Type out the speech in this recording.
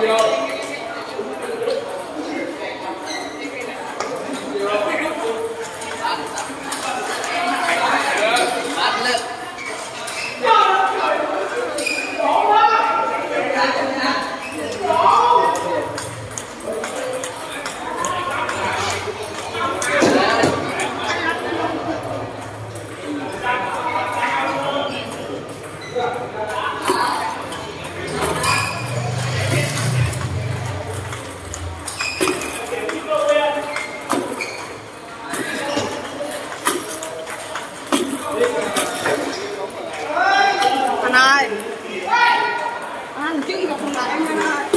you know, 就一个 mà.